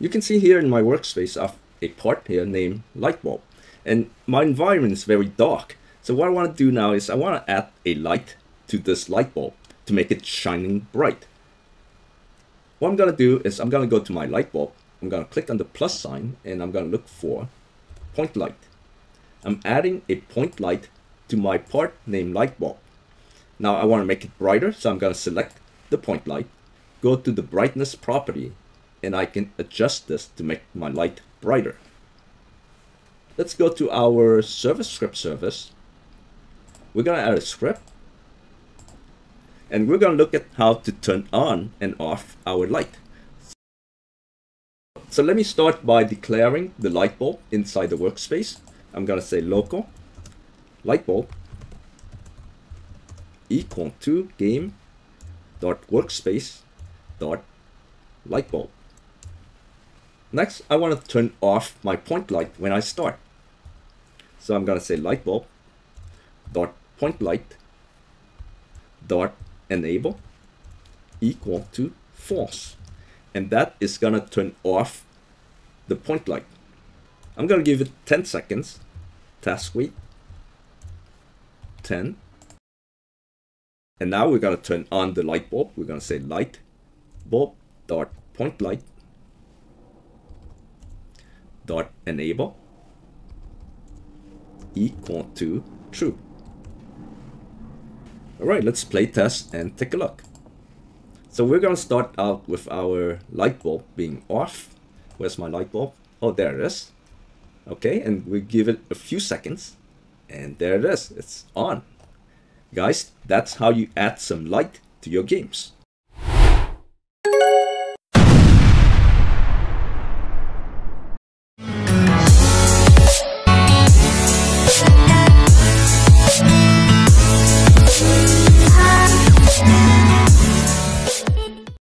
You can see here in my workspace I have a part here named light bulb and my environment is very dark. So what I want to do now is I want to add a light to this light bulb to make it shining bright. What I'm going to do is I'm going to go to my light bulb. I'm going to click on the plus sign and I'm going to look for point light. I'm adding a point light to my part named light bulb. Now I want to make it brighter, so I'm going to select the point light, go to the brightness property, and I can adjust this to make my light brighter. Let's go to our server script service. We're going to add a script. And we're going to look at how to turn on and off our light. So let me start by declaring the light bulb inside the workspace. I'm going to say local light bulb equal to game dot workspace dot light bulb. Next, I want to turn off my point light when I start. So I'm going to say light bulb dot point light dot enable equal to false. And that is going to turn off the point light. I'm going to give it 10 seconds. Task wait. 10. And now we're going to turn on the light bulb. We're going to say light bulb dot point light dot enable equal to true. All right, let's play test and take a look. So we're going to start out with our light bulb being off. Where's my light bulb? Oh, there it is. Okay, and we give it a few seconds and there it is, it's on. Guys, that's how you add some light to your games.